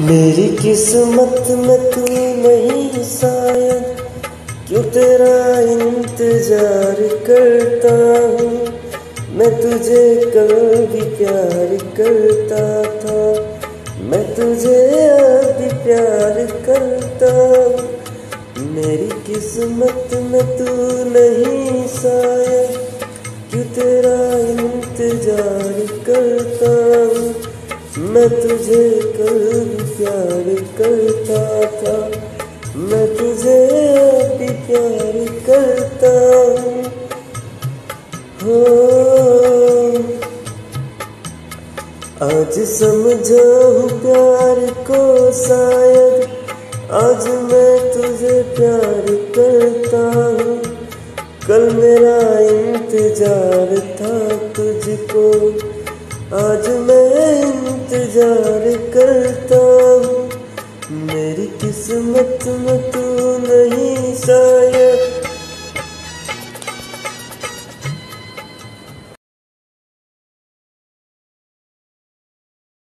मेरी किस्मत में तू नहीं शायद क्यों तेरा इंतज़ार करता हूँ? मैं तुझे कल भी प्यार करता था, मैं तुझे अब भी प्यार करता हूँ। मेरी किस्मत में तू नहीं शायद क्यों तेरा इंतज़ार करता हूँ? मैं तुझे कल प्यार करता था। मैं तुझे भी प्यार करता हूँ। आज समझा हूँ प्यार को शायद, आज मैं तुझे प्यार करता हूँ। कल मेरा इंतज़ार था तुझको, आज मैं इंतज़ार करता हूँ। मेरी किस्मत में तू नहीं सा।